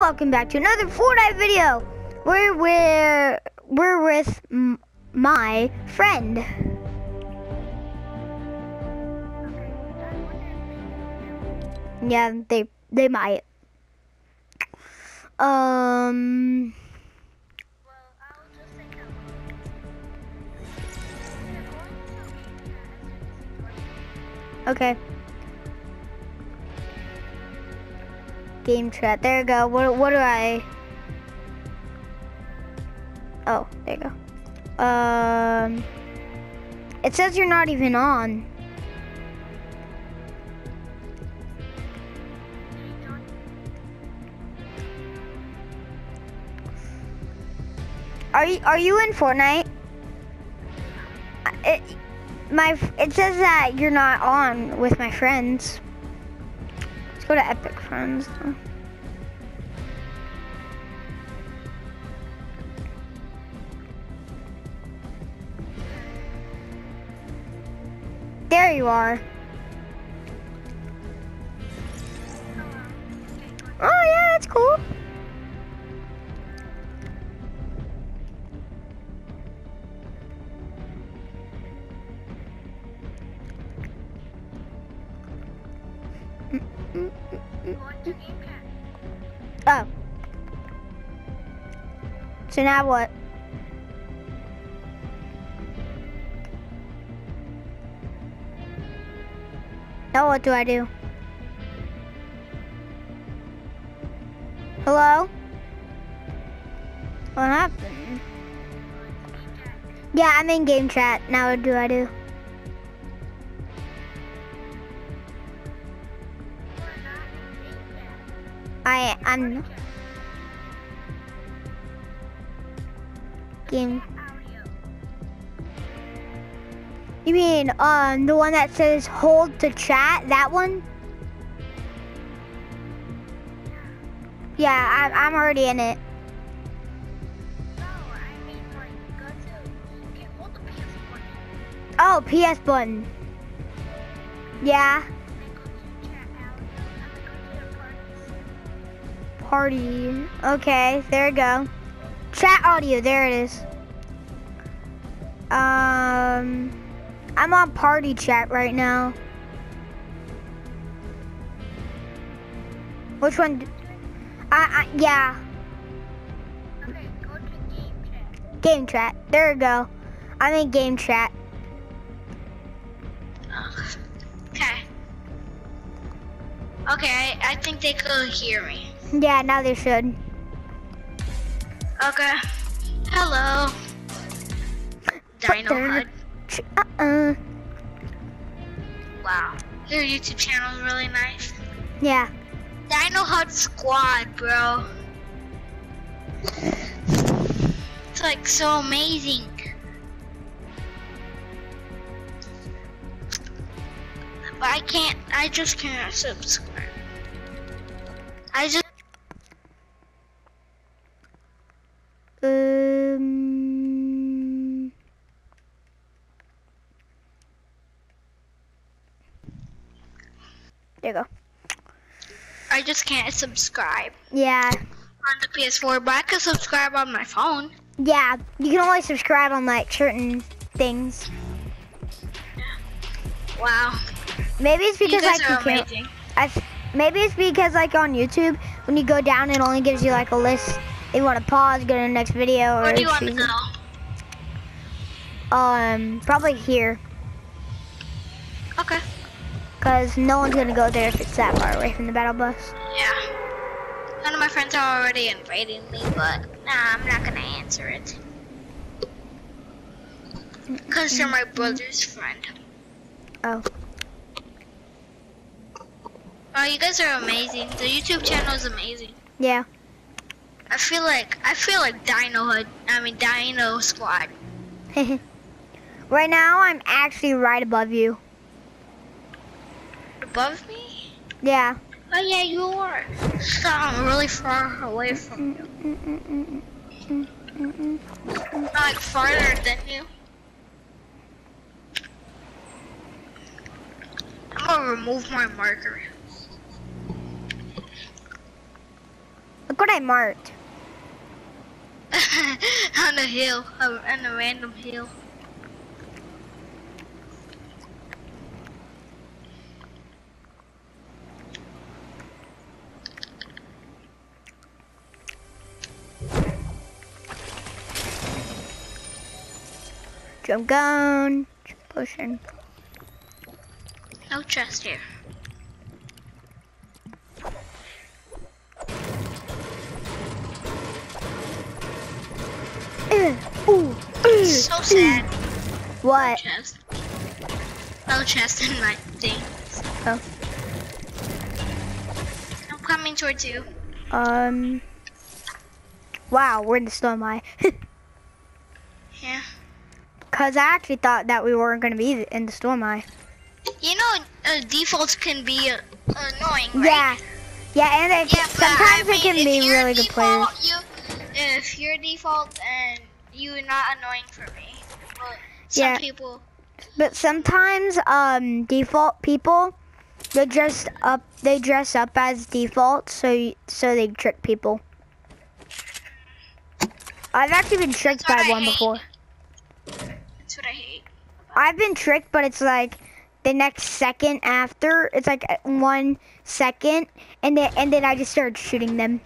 welcome back to another Fortnite video. We're we're we're with my friend. Yeah, they they might. Um. Okay. Game chat. There you go. What what do I? Oh, there you go. Um. It says you're not even on. Are you are you in Fortnite? It my it says that you're not on with my friends. Go to Epic Friends. There you are. Oh yeah, that's cool. Oh. So now what? Now what do I do? Hello? What happened? Yeah, I'm in game chat. Now what do I do? I'm game. You mean um the one that says hold to chat? That one? Yeah, I, I'm already in it. Oh, PS button. Yeah. Party. Okay, there we go. Chat audio, there it is. Um, I'm on party chat right now. Which one? I yeah, Okay, go to game chat. game chat. There we go. I'm in game chat. Okay. Okay, I, I think they could hear me. Yeah, now they should. Okay. Hello. Dino HUD. Uh-uh. Wow. Your YouTube channel is really nice. Yeah. Dino HUD Squad, bro. It's like so amazing. But I can't, I just can't subscribe. I just, Um. There you go. I just can't subscribe Yeah. on the PS4, but I can subscribe on my phone. Yeah. You can only subscribe on like certain things. Wow. Maybe it's because like you can't. I maybe it's because like on YouTube, when you go down, it only gives you like a list. If You want to pause, go to the next video, or Where do you want to go? um, probably here, Okay. Cause no one's gonna go there if it's that far away from the battle bus. Yeah. None of my friends are already inviting me, but nah, I'm not gonna answer it. Cause you're my mm-hmm. brother's friend. Oh. Oh, you guys are amazing. The YouTube channel is amazing. Yeah. I feel like I feel like Dino Hood. I mean Dino Squad. right now, I'm actually right above you. Above me? Yeah. Oh yeah, you are. So I'm really far away from you. Like farther than you. I'm gonna remove my marker. Look what I marked. on a hill, on a random hill. Jump gun. Pushing. No chest here. Ugh, Ooh. Ugh, So sad. No What? chest. No chest in my thing. Oh. I'm coming towards you. Um. Wow, where in the storm I? Yeah. Cause I actually thought that we weren't gonna be in the storm eye. You know, uh, defaults can be uh, annoying, right? Yeah. Yeah, and it, Yeah, but sometimes it mean, can be really good players. You, if you're default and you're not annoying for me, but some Yeah. people, But sometimes um default people they dress up they dress up as default so so they trick people. I've actually been tricked by I one hate. before. that's what I hate. I've been tricked, but it's like the next second after. It's like uh, one second, and then and then I just started shooting them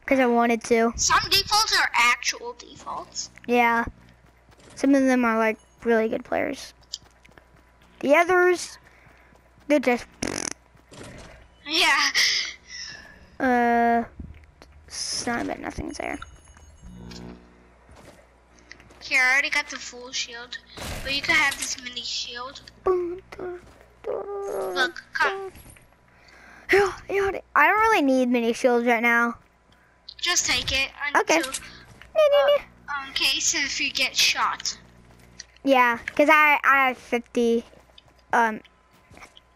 because I wanted to. Some defaults are actual defaults. Yeah, some of them are like really good players. The others, they're just Yeah. uh, son, but nothing's there. Here, I already got the full shield, but you can have this mini shield. Look, come. I don't really need mini shields right now. Just take it Okay. until, uh, in case if you get shot. Yeah, cause I I have 50 um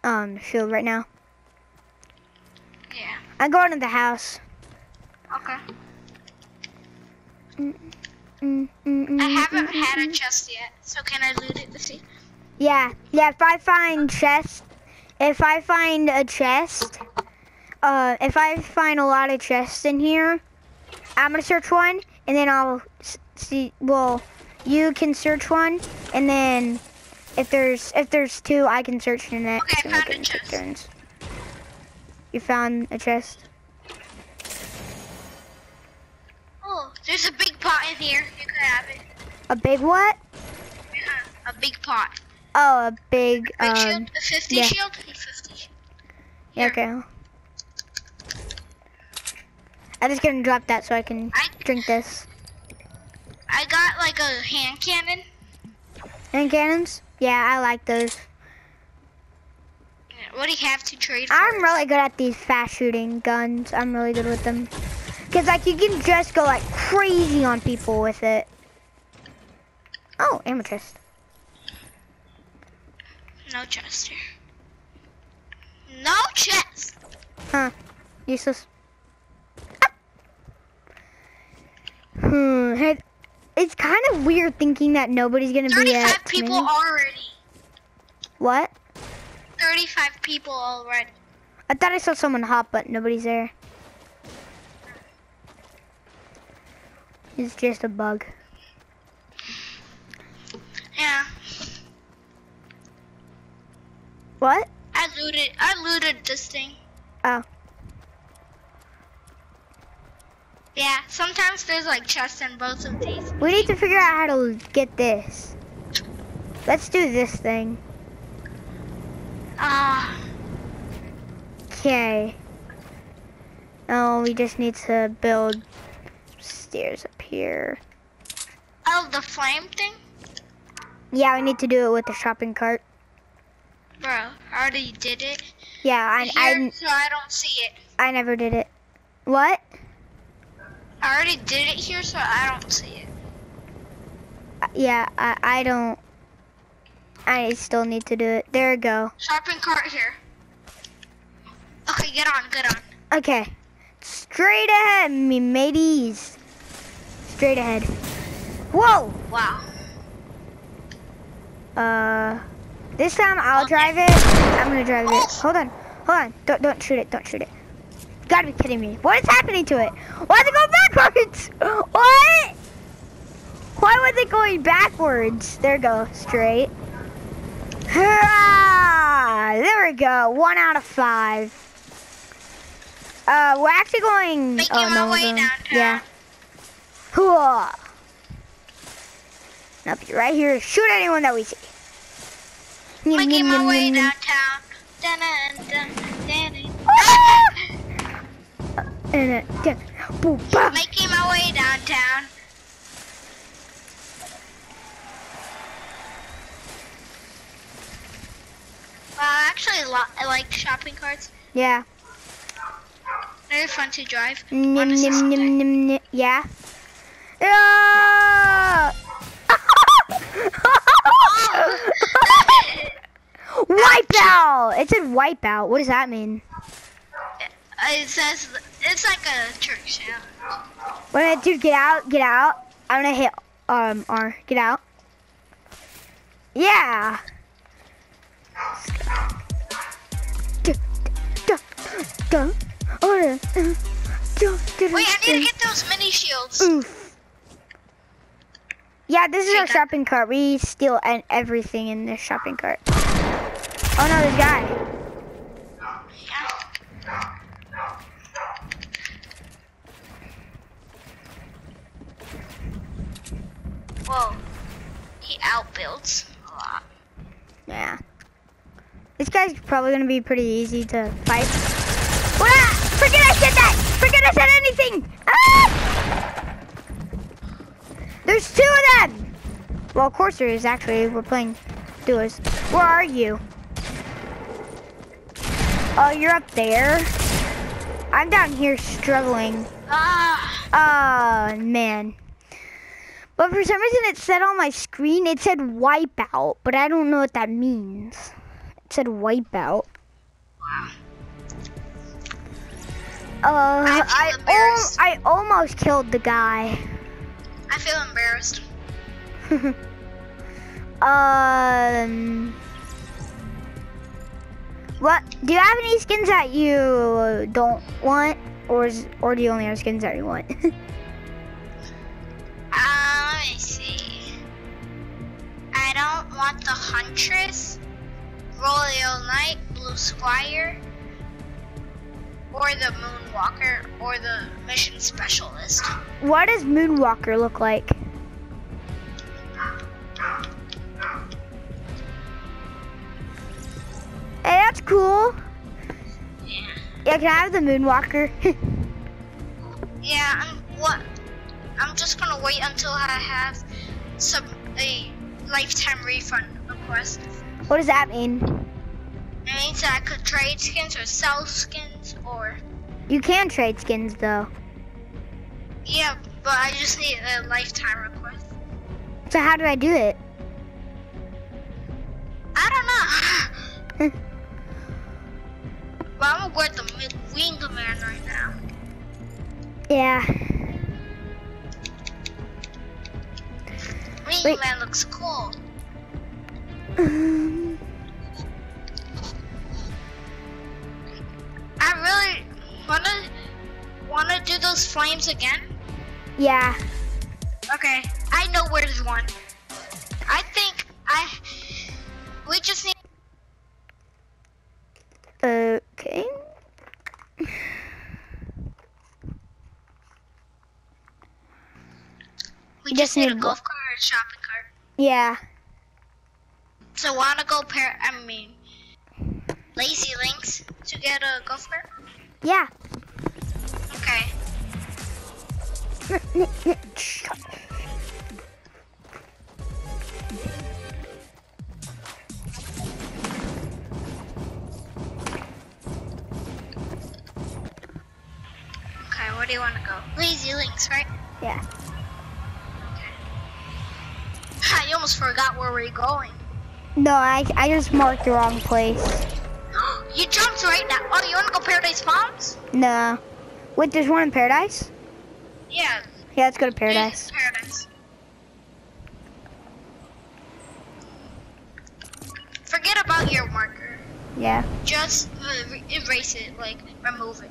um shield right now. Yeah. I'm going to the house. Okay. Mm, mm, I haven't mm, had a mm. chest yet, so can I loot it this? Yeah, yeah. If I find chest, if I find a chest, uh, if I find a lot of chests in here, I'm gonna search one, and then I'll see. Well, you can search one, and then if there's if there's two, I can search the next. Okay, I found a chest. turns. You found a chest. There's a big pot in here. You can have it. A big what? Yeah, a big pot. Oh, a big. Big Um, shield? A 50 yeah. shield? A 50 shield. yeah, okay. I'm just gonna drop that so I can I, drink this. I got like a hand cannon. Hand cannons? Yeah, I like those. What do you have to trade for? I'm really good at these fast shooting guns. I'm really good with them. Cause like you can just go like crazy on people with it. Oh, amethyst. No chest here. No chest. Huh. Useless. Ah. Hmm. Hey, It's kind of weird thinking that nobody's gonna be 35 at people mini- already. What? 35 people already. I thought I saw someone hop, but nobody's there. It's just a bug. Yeah. What? I looted. I looted this thing. Oh. Yeah. Sometimes there's like chests in both of these. We need to figure out how to get this. Let's do this thing. Ah. Okay. Oh, we just need to build stairs up here. oh, the flame thing, Yeah, we need to do it with the shopping cart. bro. I already did it. Yeah, I, Here, I, so I don't see it. I never did it. What? I already did it here, so I don't see it. Uh, Yeah, I, I don't. I still need to do it. There we go. Shopping cart here. Okay, get on, get on. Okay. Straight ahead, me mateys. Straight ahead. Whoa! Wow. Uh, this time I'll Okay. drive it. I'm gonna drive it. Hold on, hold on. Don't don't shoot it. Don't shoot it. gotta be kidding me. What is happening to it? Why is it going backwards? What? Why was it going backwards? There we go, straight. Ah, there we go. One out of five. Uh, we're actually going. Making oh, my no, way downtown. Yeah. Now be right here. Shoot anyone that we see. Making my way downtown. Dun, dun, dun. Ah! And it, yeah, boom, bah. Making my way downtown. Well, actually, a lot, I like shopping carts. Yeah. They're fun to drive. Nim, On nim, nim, nim, nim. Yeah. Yeah. Wipeout! It said wipeout. What does that mean? Uh, It says it's like a church. Yeah. Wait, dude, get out, get out. I'm gonna hit um R. Get out. Yeah. Wait, I need to get those mini shields. Oof. Yeah, this is Take our shopping cart. We steal and everything in this shopping cart. Oh no, this guy. Whoa. He outbuilds a lot. Yeah. This guy's probably gonna be pretty easy to fight. What? Forget I said that! Forget I said anything! Ah! There's two of them! Well, of course there is, actually. We're playing duos. Where are you? Oh, you're up there? I'm down here struggling. Ah. Oh, man. But for some reason it said on my screen, it said wipeout, but I don't know what that means. It said wipeout. Wow. Uh, I I, al- I almost killed the guy. I feel embarrassed. um, what? Do you have any skins that you don't want, or is, or do you only have skins that you want? Uh, let me see. I don't want the Huntress, Royal Knight, Blue Squire, or the Moonwalker, or the Mission Specialist. what does Moonwalker look like? Hey, that's cool. Yeah. Yeah, can I have the Moonwalker? Yeah, I'm what? I'm just gonna wait until I have some a lifetime refund request. what does that mean? It means that I could trade skins or sell skins or You can trade skins though. yeah, but I just need a lifetime request. So how do I do it? I don't know. but I'm gonna wear the mid- Wingman right now. Yeah. Wait. Wingman looks cool. Um, wanna do those flames again. yeah. Okay, I know where there's one. I think I. We just need. Okay. We just, just need, need a golf cart or a shopping cart. Yeah. So wanna go pair? I mean, lazy links to get a golf cart. Yeah. Where do you wanna go? Lazy links, right? Yeah. I almost forgot where we're going. No, I I just marked the wrong place. you jumped right now. Oh, you wanna go Paradise Palms? No. Wait, there's one in Paradise? Yeah. Yeah, let's go to paradise. Yeah, paradise. Forget about your marker. Yeah. Just uh, erase it, like remove it.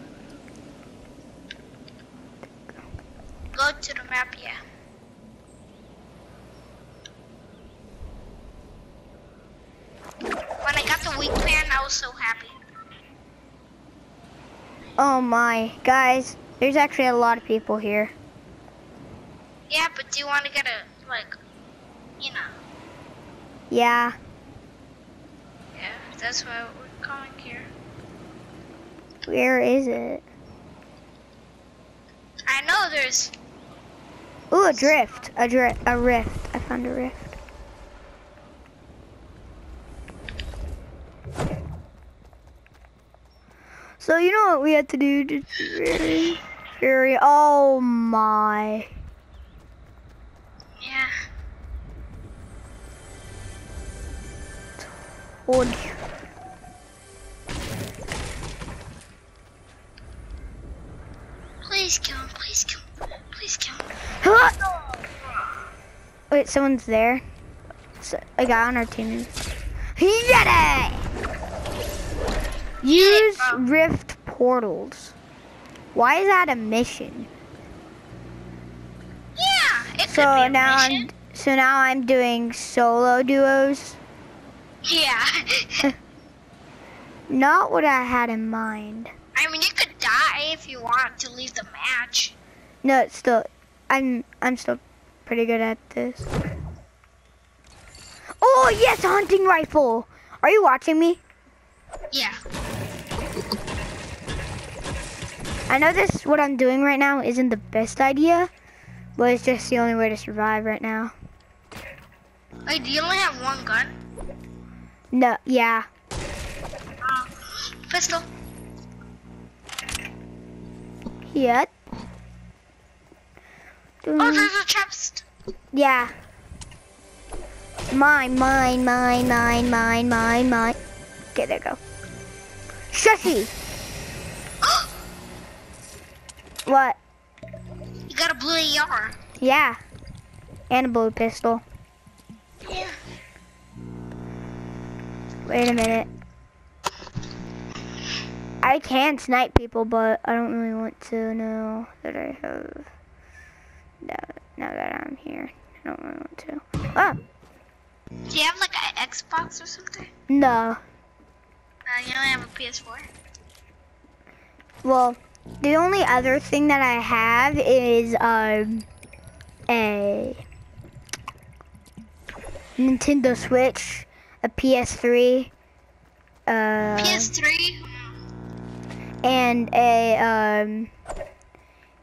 Go to the map, yeah. When I got the weak plan, I was so happy. Oh my, guys, there's actually a lot of people here. Yeah, but do you want to get a, like, you know, Yeah, yeah, that's why we're coming here. where is it? I know there's, Ooh, a drift, a drift, a rift. I found a rift. So you know what we had to do? Just very, very. Oh my. yeah. You. Please kill him, please kill him, please kill him. Huh! Wait, someone's there. So, a guy on our team. Get it! Use bro. rift portals. Why is that a mission? Yeah, So be a now mission. I'm so now I'm doing solo duos. Yeah. Not what I had in mind. I mean, you could die if you want to leave the match. No, it's still I'm I'm still pretty good at this. Oh yes, hunting rifle. Are you watching me? Yeah. I know this what I'm doing right now isn't the best idea, but it's just the only way to survive right now. Wait, do you only have one gun? No, yeah. Uh, pistol. Yet. Oh, there's a chest. yeah. Mine, mine, mine, mine, mine, mine, mine. Okay, there go. Shushi! What? you got a blue AR. Yeah. And a blue pistol. Yeah. Wait a minute. I can snipe people, but I don't really want to know that I have. Now, now that I'm here, I don't really want to. Ah, Do you have like an Xbox or something? no. Uh, you only have a PS4. Well, the only other thing that I have is um a Nintendo Switch, a PS3, uh, PS3. and a um,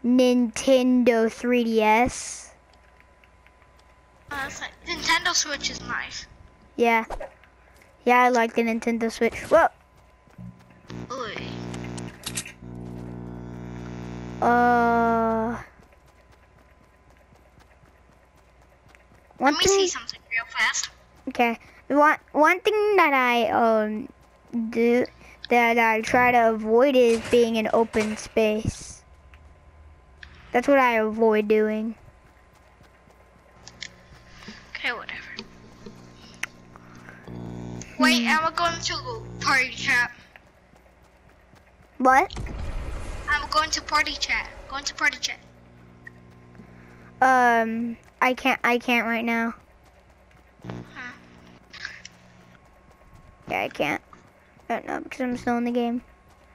Nintendo 3DS. Uh, like, Nintendo Switch is nice. Yeah. Yeah, I like the Nintendo Switch. Whoa. Ooh. Uh. One Let me see thing, something real fast. okay. One one thing that I um do that I try to avoid is being in open space. That's what I avoid doing. Okay, whatever. Wait, I'm going to party chat. What? I'm going to party chat. Going to party chat. Um, I can't. I can't right now. Huh. Yeah, I can't. I don't know because I'm still in the game.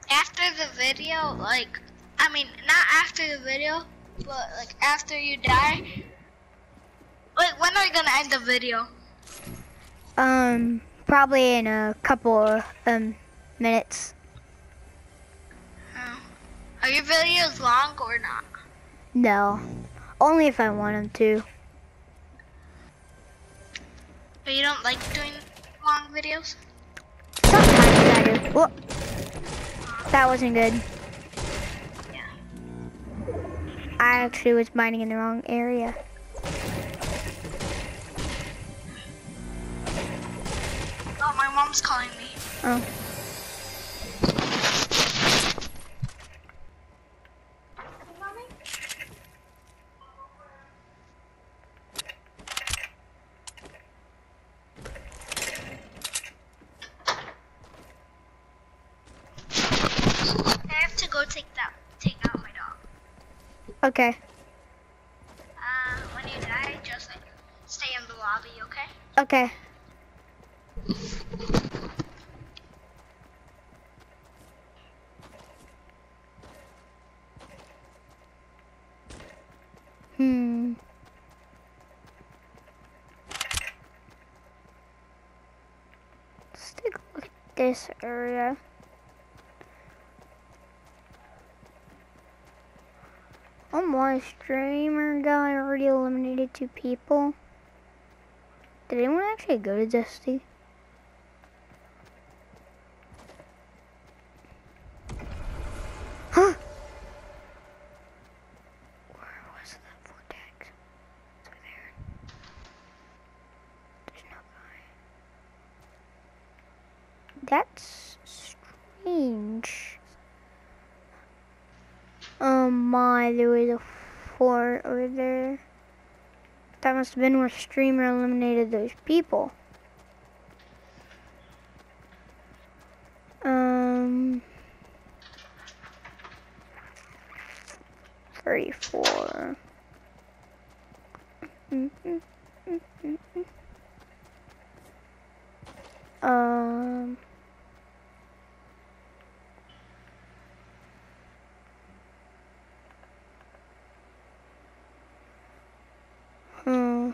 After the video, like, I mean, not after the video, but like after you die. Wait, when are you gonna end the video? Um, probably in a couple of um minutes. Are your videos long or not? No, only if I want them to. But you don't like doing long videos? Sometimes I do. Whoa. That wasn't good. Yeah. I actually was mining in the wrong area. Oh, my mom's calling me. Oh. Okay. Uh, when you die, just like, stay in the lobby, okay? Okay. Hmm. Let's take a look at this area. My streamer guy already eliminated two people. Did anyone actually go to Dusty? Huh? Where was that vortex? It's over there. There's no guy. That's strange. Oh my, there was a fort over there. That must have been where Streamer eliminated those people. Um, 34. um, Hmm.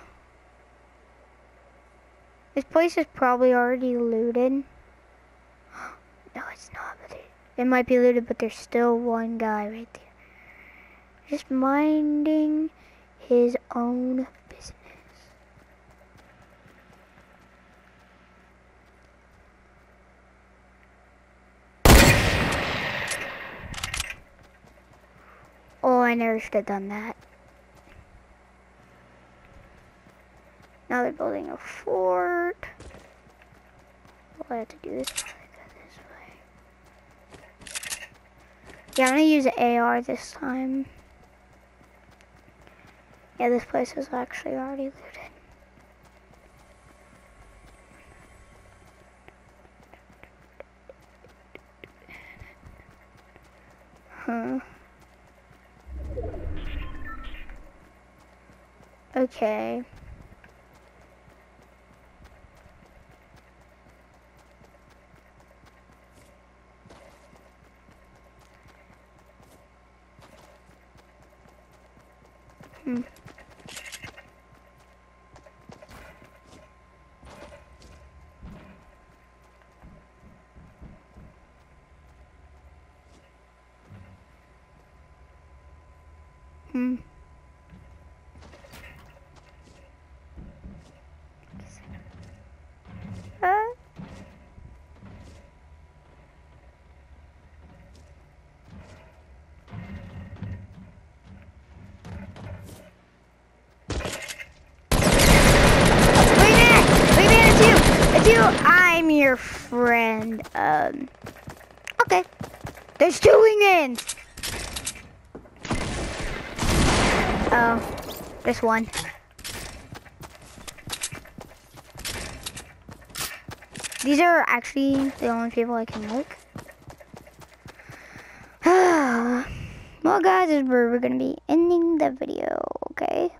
This place is probably already looted. No, it's not, but it, might be looted, but there's still one guy right there. Just minding his own business. Oh, I never should have done that. Now they're building a fort. Well, I have to do this this way. Yeah, I'm gonna use the AR this time. Yeah, this place is actually already looted. Huh. Okay. Hmm. Hmm. Uh. Wait a minute! Wait a minute, it's you! It's you! I'm your friend. Um. Okay. There's Oh. this one. These are actually the only people I can look. well, guys, we're to be ending the video, okay?